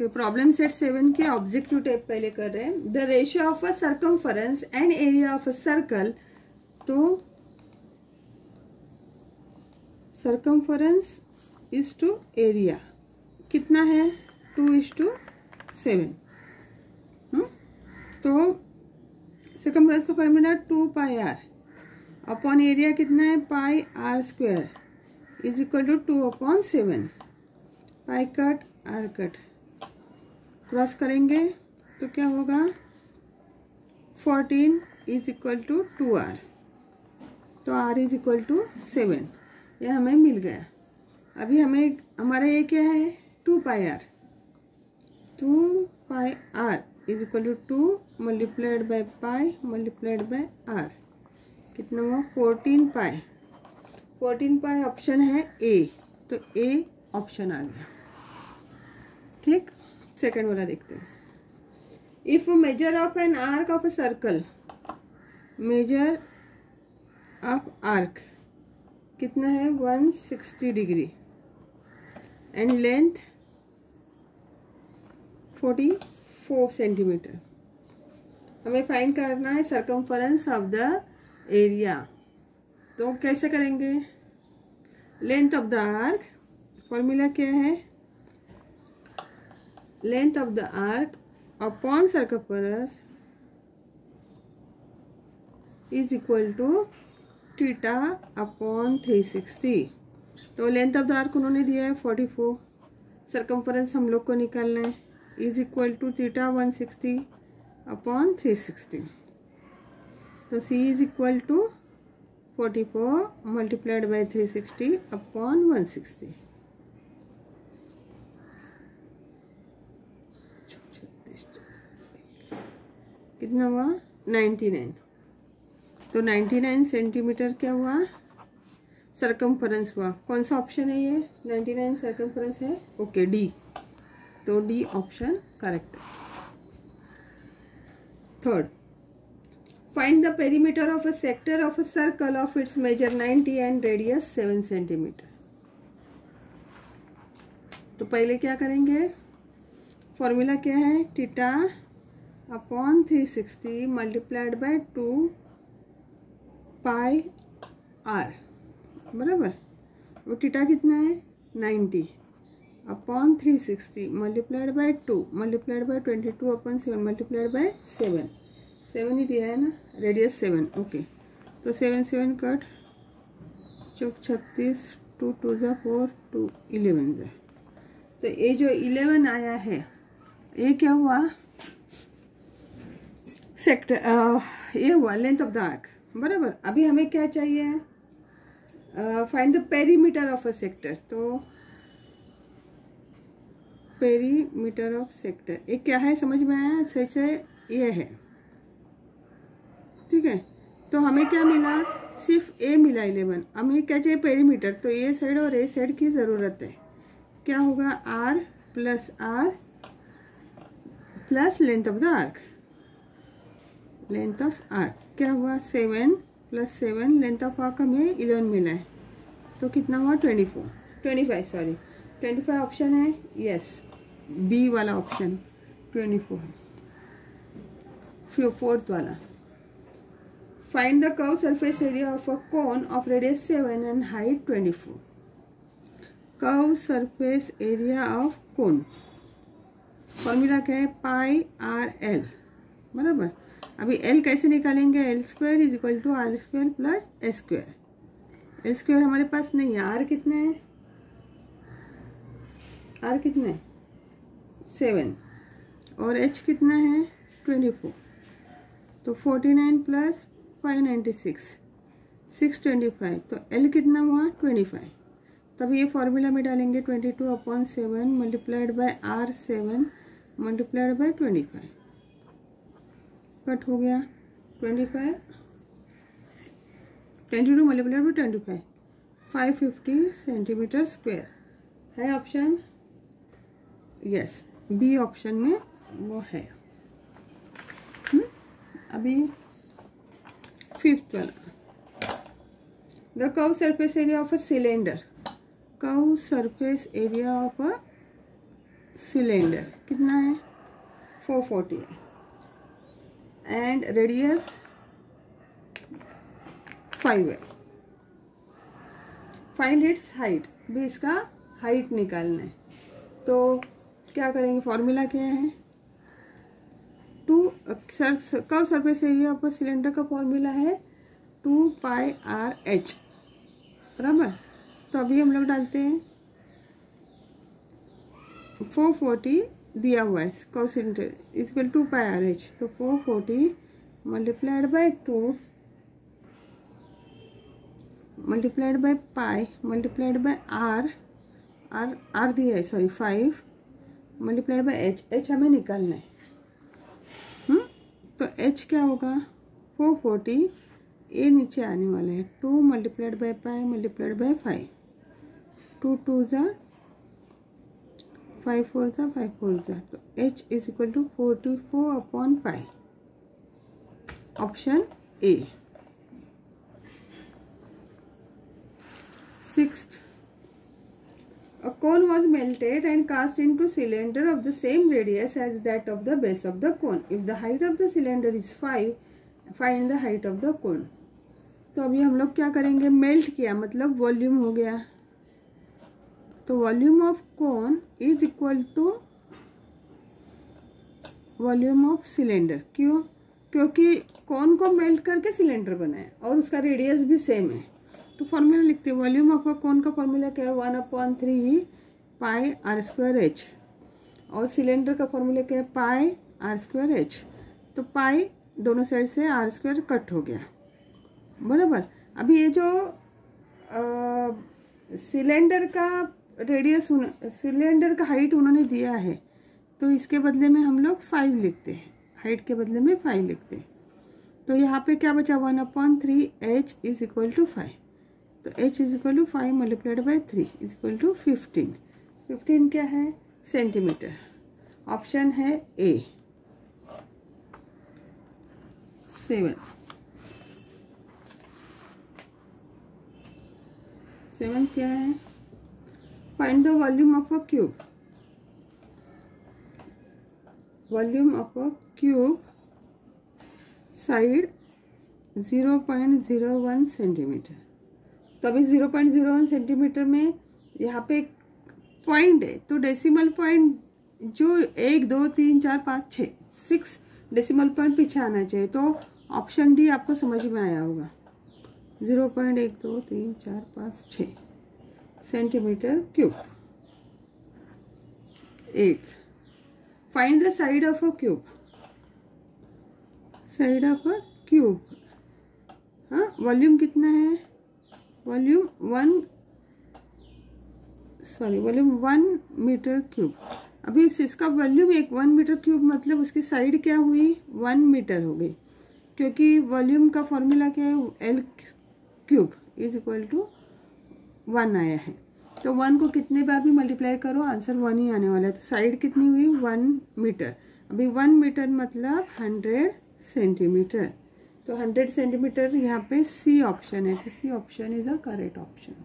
Problem set seven के objective type पहले कर रहे हैं। The ratio of a circumference and area of a circle तो सर्कमफरेंस इज़ टू एरिया कितना है? टू इज़ टू सेवन तो सर्कमफरेंस का formula two pi r upon area कितना है? Pi r square is equal to two upon seven pi cut r cut cross करेंगे तो क्या होगा? Fourteen is equal to two r तो r is equal two seven ये हमें मिल गया। अभी हमें हमारा ये क्या है? Two pi r two pi r is equal to two multiplied by pi multiplied by r कितना हुआ? Fourteen pi fourteen pi option है ए तो ए ऑप्शन आ गया। ठीक? सेकेंड वाला देखते हैं। If measure of an arc of a circle measure of arc कितना है? 160 डिग्री एंड लेंथ 44 सेंटीमीटर हमें फाइंड करना है सरकमफरेंस ऑफ़ द एरिया तो कैसे करेंगे? Length of the arc formula क्या है? Length of the arc upon circumference is equal to theta upon 360 तो लेंथ ऑफ़ द आर्क उन्होंने दिया है 44 सरकमफरेंस हम लोग को निकालना है. Is equal to theta 160 upon 360 तो C is equal to 44 multiplied by three sixty upon 160 कितना हुआ? 99 तो 99 सेंटीमीटर क्या हुआ? सरकमफरेंस हुआ। कौन सा ऑप्शन है ये? 99 सरकमफरेंस है? ओके डी तो D option correct third find the perimeter of a sector of a circle of its measure 90 and radius 7 centimetre तो पहले क्या करेंगे? फॉर्मूला क्या है? Theta upon three sixty multiplied by two pi R बराबर? वो theta कितना है? Ninety. Upon three sixty multiplied by two multiplied by twenty two upon seven multiplied by seven seven ही दिया है ना? रेडियस सेवन ओके तो सेवन सेवन कट चौक छत्तीस टू टू ज़ा फोर टू इलेवन ज़ा। तो ये जो इलेवन आया है, ये क्या हुआ? सेक्टर ये हुआ लेंथ ऑफ़ द आर्क बराबर. अभी हमें क्या चाहिए? Find the perimeter of a sector तो पेरीमीटर ऑफ़ सेक्टर ये क्या है? समझ में आया? सच है, ये है. ठीक है? तो हमें क्या मिला? सिर्फ़ ए मिला इलेवन हमें क्या चाहिए? पेरीमीटर तो ए साइड और ए साइड की ज़रूरत है. क्या होगा? R plus R plus length of the arc length of arc क्या हुआ? Seven plus seven length of arc हमें इलेवन मिला है। तो कितना हुआ? Twenty four twenty five sorry twenty five option है? यस बी वाला ऑप्शन ट्वेंटी फोर है फोर्थ वाला। Find the curve surface area of a cone of radius seven and height twenty four curve surface area of cone formula क्या है? Pi R L बराबर? अभी L कैसे निकालेंगे? L square is equal to R square plus S square L square हमारे पास नहीं है। आर कितने हैं? आर कितने सेवन और एच कितना है? ट्वेंटी फोर तो forty nine plus five ninety six six twenty five तो एल कितना हुआ? ट्वेंटी फाइव तब ये फॉर्मूला में डालेंगे twenty two upon seven multiplied by R seven multiplied by twenty five cut हो गया। Twenty five twenty two multiply by twenty five five fifty centimetre square है ऑप्शन यस बी ऑप्शन में वो है। हुँ? हम्म? अभी फिफ्थ वाला। The curve surface area of a cylinder curve surface area of a cylinder कितना है? फोर फोर्टी है। एंड रेडियस फाइव है फाइंड इट्स हाइट भी इसका हाइट निकालना है। तो क्या करेंगे? फॉर्मूला क्या है? Two sir curve surface area of cylinder का फॉर्मूला है? टू पाई आर एच बराबर? तो अभी हम लोग डालते हैं। फोर फोर्टी दिया हुआ है curve cylinder is equal to pi R H तो four forty multiplied by two multiplied by pi multiplied by R R R दिया है sorry five multiplied by H H हमें निकालना है। हुँ? हम्म? तो एच क्या होगा? फोर फोर्टी ए नीचे आने वाला है। Two multiplied by pi multiplied by five two two ज़ा फाइव फोर ज़ा फाइव फोर ज़ा तो H is equal to forty four upon pi option A Sixth, a cone was melted and cast into cylinder of the same radius as that of the base of the cone. If the height of the cylinder is 5, find the height of the cone. तो अभी हम लोग क्या करेंगे melt किया मतलब volume हो गया तो volume of cone is equal to volume of cylinder. क्यों? क्योंकि कोन को मेल्ट करके सिलेंडर बनाए और उसका रेडियस भी सेम है। तो फॉर्मूला लिखते हैं, वॉल्यूम ऑफ़ कौन का फॉर्मूला क्या है? One upon three pi R square H. और सिलेंडर का फॉर्मूला क्या है? Pi R square H. तो पाई दोनों साइड से आर स्क्वायर कट हो गया। बराबर? अभी ये जो सिलेंडर का रेडियस सिलेंडर का हाइट उन्होंने दिया है। तो इसके बदले में हम लोग फाइव लिखते हैं। हाइट के बदले में फाइव लिखते हैं। तो यहाँ पे क्या बचा? One upon three H is equal to five तो h is equal to five multiplied by three is equal to fifteen fifteen क्या है? सेंटीमीटर ऑप्शन है ए सेवन सेवन क्या है? Find the volume of a cube volume of a cube side zero point zero one centimetre तो अभी zero point zero one centimetre में यहाँ पे पॉइंट है तो डेसिमल पॉइंट जो एक, दो, तीन, चार, पाँच छः सिक्स डेसिमल पॉइंट पीछे आना चाहिए तो ऑप्शन डी आपको समझ में आया होगा। ज़ीरो पॉइंट एक, दो, तीन, चार, पाँच छ centimetre cube eight find the side of a cube side of a cube हाँ वॉल्यूम कितना है? Volume one sorry volume one metre cube अभी इस, इसका वॉल्यूम एक वन मीटर क्यूब मतलब उसकी साइड क्या हुई? वन मीटर हो गई। क्योंकि वॉल्यूम का फॉर्मूला क्या है? L cube is equal to one आया है। तो वन को कितने बार भी मल्टीप्लाई करो आंसर वन ही आने वाला है। तो साइड कितनी हुई? One metre. अभी वन मीटर मतलब हंड्रेड सेंटीमीटर तो 100 सेंटीमीटर यहाँ पे सी ऑप्शन है। तो C option is a correct option